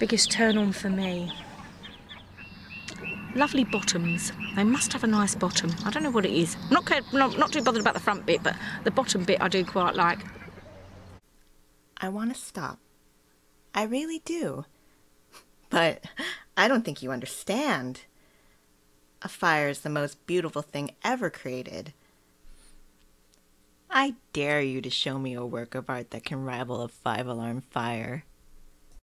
Biggest turn on for me. Lovely bottoms. They must have a nice bottom. I don't know what it is. Not, not, not too bothered about the front bit, but the bottom bit I do quite like. I want to stop. I really do. But I don't think you understand. A fire is the most beautiful thing ever created. I dare you to show me a work of art that can rival a five alarm fire.